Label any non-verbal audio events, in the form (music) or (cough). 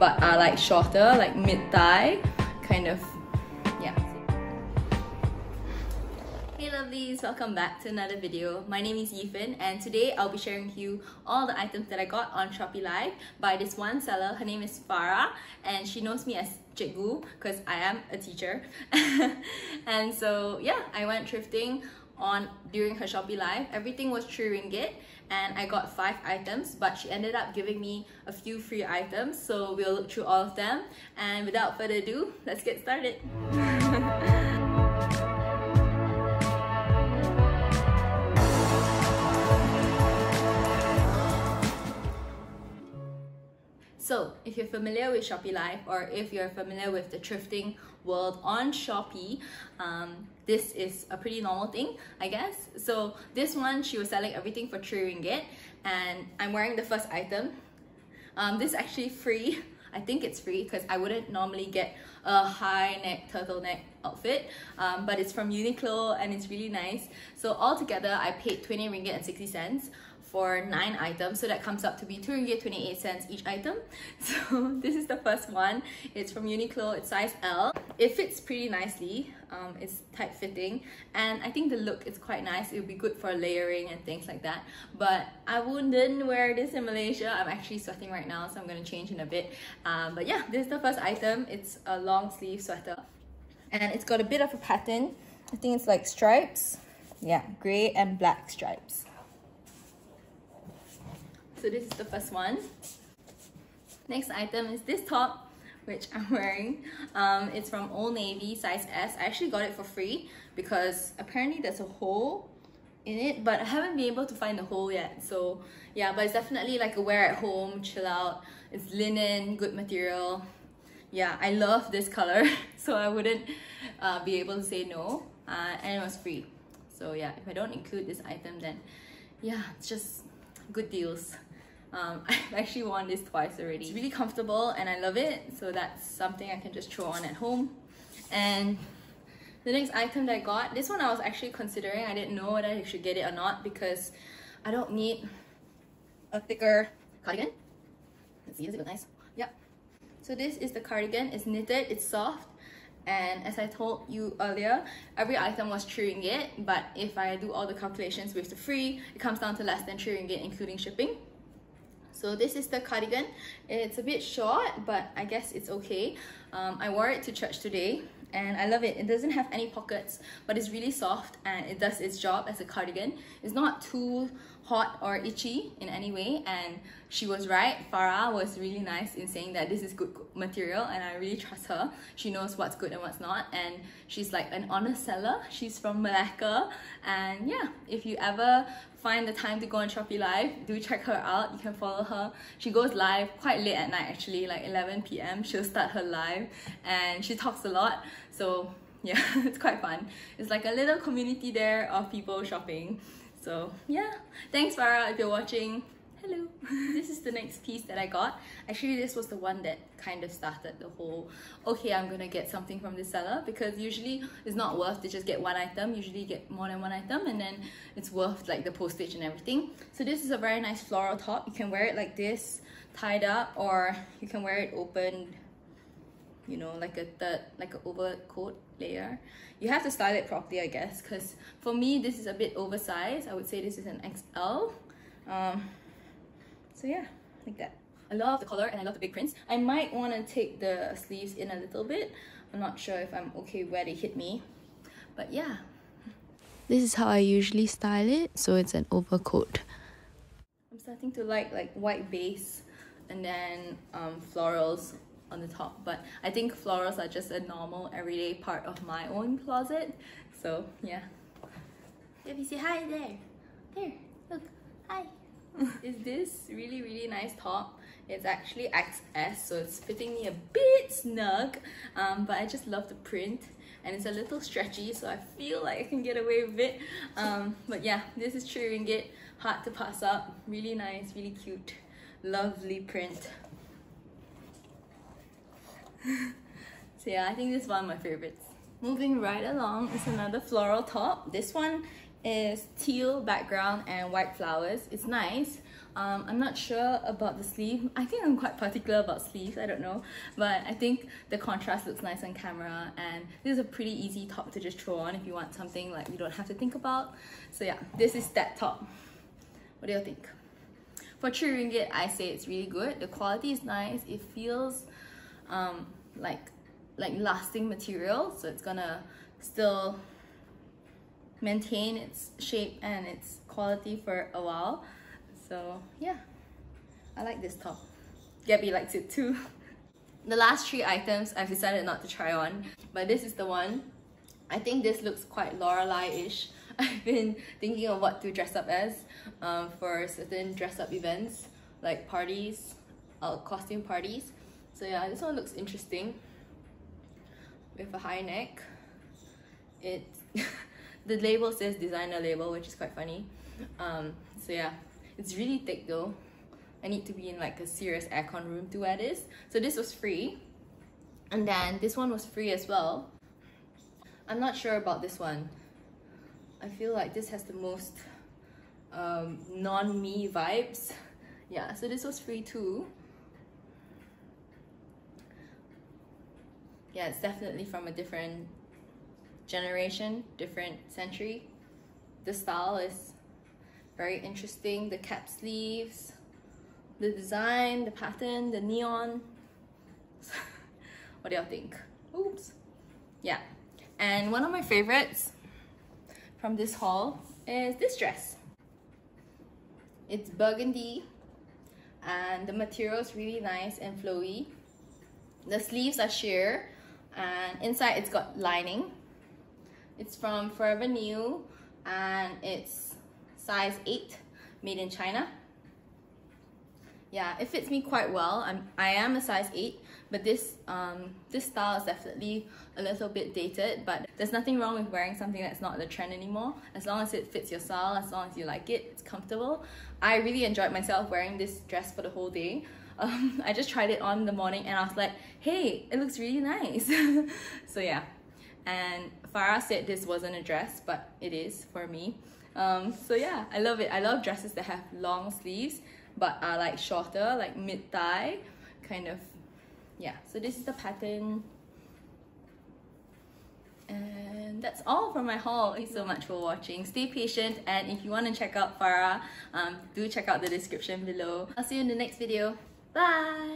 but are like shorter, like mid-thigh, kind of, yeah. Hey lovelies, welcome back to another video. My name is Yifen and today I'll be sharing with you all the items that I got on Shopee Live by this one seller. Her name is Farah and she knows me as Cikgu because I am a teacher. (laughs) and so yeah, I went thrifting on during her Shopee Live. Everything was 3 ringgit and I got 5 items but she ended up giving me a few free items so we'll look through all of them and without further ado, let's get started. (laughs) So, if you're familiar with Shopee Live or if you're familiar with the thrifting world on Shopee, um, this is a pretty normal thing, I guess. So, this one, she was selling everything for 3 ringgit and I'm wearing the first item. Um, this is actually free. (laughs) I think it's free because I wouldn't normally get a high neck turtleneck outfit um, but it's from Uniqlo and it's really nice so altogether I paid 20 ringgit and 60 cents for nine items. So that comes up to be 2 ringgit 28 cents each item. (laughs) So this is the first one. It's from Uniqlo. It's size L. It fits pretty nicely. Um, it's tight fitting. And I think the look is quite nice. It would be good for layering and things like that. But I wouldn't wear this in Malaysia. I'm actually sweating right now so I'm gonna change in a bit. Um, but yeah this is the first item. It's a long sleeve sweater. And it's got a bit of a pattern. I think it's like stripes. Yeah gray and black stripes so this is the first one. Next item is this top, which I'm (laughs) wearing. Um, it's from Old Navy, size S. I actually got it for free because apparently there's a hole in it, but I haven't been able to find the hole yet. So yeah, but it's definitely like a wear at home, chill out. It's linen, good material. Yeah, I love this color, (laughs) so I wouldn't uh, be able to say no. Uh, and it was free. So yeah, if I don't include this item, then yeah, it's just good deals. Um, (laughs) I've actually worn this twice already. It's really comfortable and I love it. So that's something I can just throw on at home. And the next item that I got, this one I was actually considering. I didn't know whether I should get it or not because I don't need a thicker cardigan. Let's see, does it nice? Yep. So this is the cardigan. It's knitted, it's soft. And as I told you earlier, every item was 3 ringgit, but if I do all the calculations with the free, it comes down to less than 3 ringgit including shipping. So this is the cardigan. It's a bit short, but I guess it's okay. Um, I wore it to church today and I love it. It doesn't have any pockets, but it's really soft and it does its job as a cardigan. It's not too hot or itchy in any way and she was right. Farah was really nice in saying that this is good material and I really trust her. She knows what's good and what's not and she's like an honest seller. She's from Malacca and yeah, if you ever find the time to go on Shopee Live, do check her out. You can follow her. She goes live quite late at night actually, like 11 p.m. She'll start her live and she talks a lot. So (laughs) yeah, it's quite fun. It's like a little community there of people shopping. So yeah, thanks Farah if you're watching hello. (laughs) This is the next piece that I got. Actually this was the one that kind of started the whole okay I'm gonna get something from this seller because usually it's not worth to just get one item. Usually get more than one item and then it's worth like the postage and everything. So this is a very nice floral top. You can wear it like this tied up or you can wear it open you know like a third like an overcoat layer. You have to style it properly I guess because for me this is a bit oversized. I would say this is an XL um, so yeah, like that. I love the color and I love the big prints. I might want to take the sleeves in a little bit. I'm not sure if I'm okay where they hit me. But yeah. This is how I usually style it. So it's an overcoat. I'm starting to like like white base and then um, florals on the top. But I think florals are just a normal everyday part of my own closet. So yeah. Debbie, say hi there. There, look, hi is this really really nice top? It's actually XS so it's fitting me a bit snug um, but I just love the print and it's a little stretchy so I feel like I can get away with it. Um, but yeah this is 3 ringgit hard to pass up really nice really cute lovely print. (laughs) So yeah I think this is one of my favorites. Moving right along is another floral top. This one is teal background and white flowers. It's nice. Um, I'm not sure about the sleeve. I think I'm quite particular about sleeves, I don't know. But I think the contrast looks nice on camera and this is a pretty easy top to just throw on if you want something like you don't have to think about. So yeah, this is that top. What do you think? For 3 ringgit, I say it's really good. The quality is nice. It feels um, like like lasting material, so it's gonna still maintain its shape and its quality for a while. So yeah, I like this top. Gabby likes it too. (laughs) The last three items I've decided not to try on, but this is the one. I think this looks quite Lorelei-ish. (laughs) I've been thinking of what to dress up as um, for certain dress up events like parties, uh, costume parties. So yeah, this one looks interesting with a high neck. It (laughs) the label says designer label, which is quite funny. Um, so yeah, it's really thick though. I need to be in like a serious aircon room to wear this. So this was free. And then this one was free as well. I'm not sure about this one. I feel like this has the most um, non-me vibes. Yeah, so this was free too. Yeah, it's definitely from a different generation, different century. The style is very interesting. The cap sleeves, the design, the pattern, the neon. (laughs) what do y'all think? Oops. Yeah. And one of my favorites from this haul is this dress. It's burgundy and the material is really nice and flowy. The sleeves are sheer and inside it's got lining it's from Forever New and it's size 8, made in China. Yeah, it fits me quite well. I'm, I am a size 8, but this, um, this style is definitely a little bit dated, but there's nothing wrong with wearing something that's not the trend anymore. As long as it fits your style, as long as you like it, it's comfortable. I really enjoyed myself wearing this dress for the whole day. (laughs) Um, I just tried it on the morning and I was like, hey, it looks really nice. (laughs) so yeah, and Farah said this wasn't a dress, but it is for me. Um, so yeah, I love it. I love dresses that have long sleeves, but are like shorter, like mid-thigh, kind of. Yeah, so this is the pattern. And that's all from my haul. Thank you so much for watching. Stay patient and if you want to check out Farah, um, do check out the description below. I'll see you in the next video. Bye!